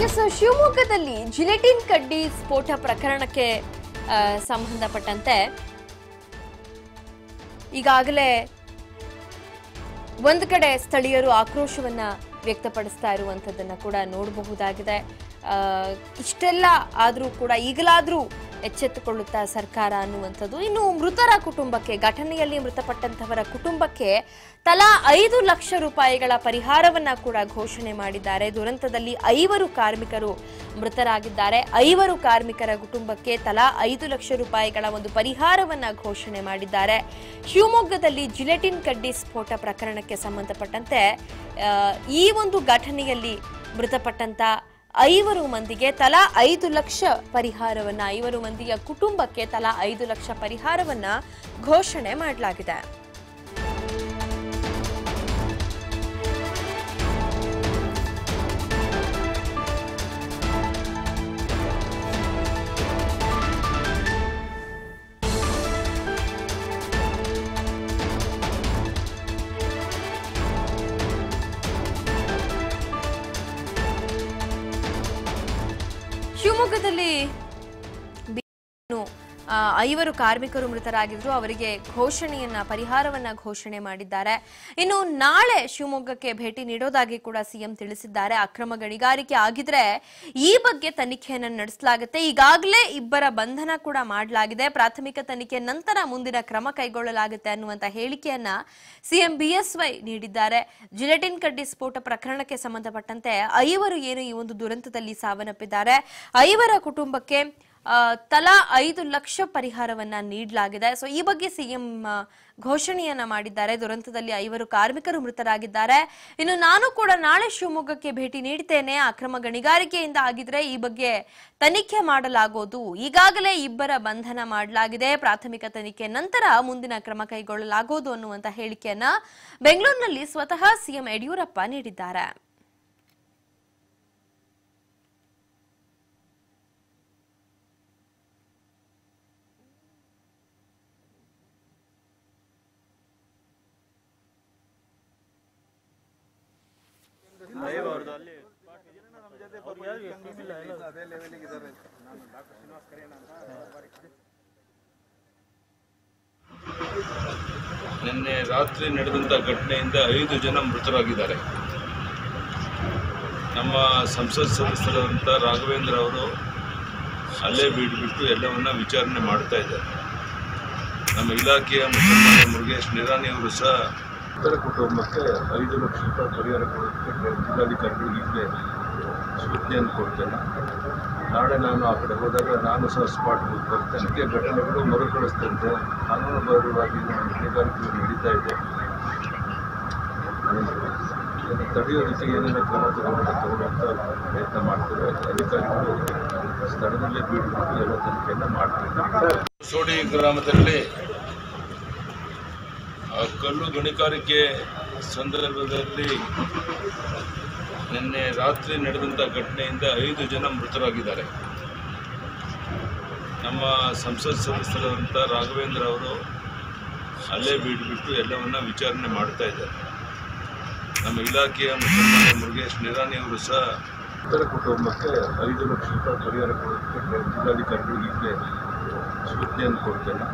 S ಶಿವಮೊಗ್ಗದಲ್ಲಿ gelatine ಕಡ್ಡಿ ಸ್ಫೋಟ ಪ್ರಕರಣಕ್ಕೆ ಸಂಬಂಧಪಟ್ಟಂತೆ ಈಗಾಗಲೇ ಒಂದು ಕಡೆ ಸ್ಥಳೀಯರು ಆಕ್ರೋಶವನ್ನ ವ್ಯಕ್ತಪಡಿಸ್ತಾ ಇರುವಂಥದ್ದನ್ನು ಕೂಡ ನೋಡಬಹುದಾಗಿದೆ. ಇಷ್ಟೆಲ್ಲ ಆದರೂ ಕೂಡ ಈಗಲಾದರೂ ಎಚ್ಚೆತ್ತುಕೊಳ್ಳುತ್ತಾ ಸರ್ಕಾರ ಅನ್ನುವಂಥದ್ದು. ಇನ್ನು ಮೃತರ ಕುಟುಂಬಕ್ಕೆ, ಘಟನೆಯಲ್ಲಿ ಮೃತಪಟ್ಟಂತವರ ಕುಟುಂಬಕ್ಕೆ ತಲಾ ಐದು ಲಕ್ಷ ರೂಪಾಯಿಗಳ ಪರಿಹಾರವನ್ನ ಕೂಡ ಘೋಷಣೆ ಮಾಡಿದ್ದಾರೆ. ದುರಂತದಲ್ಲಿ ಐವರು ಕಾರ್ಮಿಕರು ಮೃತರಾಗಿದ್ದಾರೆ. ಐವರು ಕಾರ್ಮಿಕರ ಕುಟುಂಬಕ್ಕೆ ತಲಾ ಐದು ಲಕ್ಷ ರೂಪಾಯಿಗಳ ಒಂದು ಪರಿಹಾರವನ್ನ ಘೋಷಣೆ ಮಾಡಿದ್ದಾರೆ. ಶಿವಮೊಗ್ಗದಲ್ಲಿ ಜಿಲೆಟಿನ್ ಕಡ್ಡಿ ಸ್ಫೋಟ ಪ್ರಕರಣಕ್ಕೆ ಸಂಬಂಧಪಟ್ಟಂತೆ ಈ ಒಂದು ಘಟನೆಯಲ್ಲಿ ಮೃತಪಟ್ಟಂತ ಐವರು ಮಂದಿಗೆ ತಲಾ ಐದು ಲಕ್ಷ ಪರಿಹಾರವನ್ನ, ಐವರು ಮಂದಿಯ ಕುಟುಂಬಕ್ಕೆ ತಲಾ ಐದು ಲಕ್ಷ ಪರಿಹಾರವನ್ನ ಘೋಷಣೆ ಮಾಡಲಾಗಿದೆ. ಶಿವಮೊಗ್ಗದಲ್ಲಿ ಐವರು ಕಾರ್ಮಿಕರು ಮೃತರಾಗಿದ್ರು. ಅವರಿಗೆ ಘೋಷಣೆಯನ್ನ, ಪರಿಹಾರವನ್ನ ಘೋಷಣೆ ಮಾಡಿದ್ದಾರೆ. ಇನ್ನು ನಾಳೆ ಶಿವಮೊಗ್ಗಕ್ಕೆ ಭೇಟಿ ನೀಡೋದಾಗಿ ಕೂಡ ಸಿಎಂ ತಿಳಿಸಿದ್ದಾರೆ. ಅಕ್ರಮ ಗಣಿಗಾರಿಕೆ ಆಗಿದ್ರೆ ಈ ಬಗ್ಗೆ ತನಿಖೆಯನ್ನು ನಡೆಸಲಾಗುತ್ತೆ. ಈಗಾಗಲೇ ಇಬ್ಬರ ಬಂಧನ ಕೂಡ ಮಾಡಲಾಗಿದೆ. ಪ್ರಾಥಮಿಕ ತನಿಖೆ ನಂತರ ಮುಂದಿನ ಕ್ರಮ ಕೈಗೊಳ್ಳಲಾಗುತ್ತೆ ಅನ್ನುವಂತ ಹೇಳಿಕೆಯನ್ನ ಸಿಎಂ ಬಿಎಸ್ವೈ ನೀಡಿದ್ದಾರೆ. ಜಿಲೆಟಿನ್ ಕಡ್ಡಿ ಸ್ಫೋಟ ಪ್ರಕರಣಕ್ಕೆ ಸಂಬಂಧಪಟ್ಟಂತೆ ಐವರು ಏನು ಈ ಒಂದು ದುರಂತದಲ್ಲಿ ಸಾವನ್ನಪ್ಪಿದ್ದಾರೆ. ಐವರ ಕುಟುಂಬಕ್ಕೆ ತಲಾ ಐದು ಲಕ್ಷ ಪರಿಹಾರವನ್ನ ನೀಡಲಾಗಿದೆ. ಸೊ ಈ ಬಗ್ಗೆ ಸಿಎಂ ಘೋಷಣೆಯನ್ನ ಮಾಡಿದ್ದಾರೆ. ದುರಂತದಲ್ಲಿ ಐವರು ಕಾರ್ಮಿಕರು ಮೃತರಾಗಿದ್ದಾರೆ. ಇನ್ನು ನಾನು ಕೂಡ ನಾಳೆ ಶಿವಮೊಗ್ಗಕ್ಕೆ ಭೇಟಿ ನೀಡ್ತೇನೆ. ಅಕ್ರಮ ಗಣಿಗಾರಿಕೆಯಿಂದ ಆಗಿದ್ರೆ ಈ ಬಗ್ಗೆ ತನಿಖೆ ಮಾಡಲಾಗೋದು ಈಗಾಗಲೇ ಇಬ್ಬರ ಬಂಧನ ಮಾಡಲಾಗಿದೆ. ಪ್ರಾಥಮಿಕ ತನಿಖೆ ನಂತರ ಮುಂದಿನ ಕ್ರಮ ಕೈಗೊಳ್ಳಲಾಗುವುದು ಅನ್ನುವಂತ ಹೇಳಿಕೆಯನ್ನ ಬೆಂಗಳೂರಿನಲ್ಲಿ ಸ್ವತಃ ಸಿಎಂ ಯಡಿಯೂರಪ್ಪ ನೀಡಿದ್ದಾರೆ. ನಿನ್ನೆ ರಾತ್ರಿ ನಡೆದಂಥ ಘಟನೆಯಿಂದ ಐದು ಜನ ಮೃತರಾಗಿದ್ದಾರೆ. ನಮ್ಮ ಸಂಸತ್ ಸದಸ್ಯರಾದಂಥ ರಾಘವೇಂದ್ರ ಅವರು ಅಲ್ಲೇ ಬಿಟ್ಬಿಟ್ಟು ಎಲ್ಲವನ್ನ ವಿಚಾರಣೆ ಮಾಡ್ತಾ ಇದ್ದಾರೆ. ನಮ್ಮ ಇಲಾಖೆಯ ಮುಖ್ಯಮಂತ್ರಿ ಮುರುಗೇಶ್ ನಿರಾಣಿ ಅವರು ಸಹ ಇತರ ಕುಟುಂಬಕ್ಕೆ ಐದು ಲಕ್ಷ ರೂಪಾಯಿ ಪರಿಹಾರ ಕೊಡೋದಕ್ಕೆ ಜಿಲ್ಲಾಧಿಕಾರಿಗಳು ಈಗಲೇ ಸೂಚನೆಯನ್ನು ಕೊಡ್ತೇನೆ. ನಾಳೆ ನಾನು ಆ ಕಡೆ ಹೋದಾಗ ನಾನು ಸಹ ಸ್ಪಾಟ್ ಬರ್ತೇನೆ. ಘಟನೆಗಳು ಮರುಕಳಿಸ್ತಂತೆ. ಕಾನೂನುಬದ್ಧವಾಗಿ ಗಣಿಗಾರಿಕೆಗಳು ನಡೀತಾ ಇದೆ. ಇದನ್ನು ತಡೆಯೋದಕ್ಕೆ ಏನೇನು ಕ್ರಮ ತಗೊಂಡು ತಗೊಳ್ಳುವಂಥ ಪ್ರಯತ್ನ ಮಾಡ್ತೇವೆ. ಅಧಿಕಾರಿಗಳು ಸ್ಥಳದಲ್ಲೇ ಬೀಳ್ಬಿಟ್ಟು ಎಲ್ಲ ತನಿಖೆಯನ್ನು ಮಾಡ್ತೇವೆ. ಸೋಡಿ ಗ್ರಾಮದಲ್ಲಿ ಕಲ್ಲು ಗಣಿಗಾರಿಕೆ ಸಂದರ್ಭದಲ್ಲಿ ನಿನ್ನೆ ರಾತ್ರಿ ನಡೆದಂಥ ಘಟನೆಯಿಂದ ಐದು ಜನ ಮೃತರಾಗಿದ್ದಾರೆ. ನಮ್ಮ ಸಂಸತ್ ಸದಸ್ಯರಾದಂಥ ರಾಘವೇಂದ್ರ ಅವರು ಅಲ್ಲೇ ಬಿಟ್ಬಿಟ್ಟು ಎಲ್ಲವನ್ನ ವಿಚಾರಣೆ ಮಾಡ್ತಾ ಇದ್ದಾರೆ. ನಮ್ಮ ಇಲಾಖೆಯ ಮುಖ್ಯಮಂತ್ರಿ ಮುರುಗೇಶ್ ನಿರಾಣಿ ಅವರು ಸಹ ಇತರ ಕುಟುಂಬಕ್ಕೆ ಐದು ಲಕ್ಷ ರೂಪಾಯಿ ಪರಿಹಾರ ಕೊಡೋದಕ್ಕೆ ಜಿಲ್ಲಾಧಿಕಾರಿಗಳಿಗೆ ಸೂಚನೆಯನ್ನು ಕೊಡ್ತೇನೆ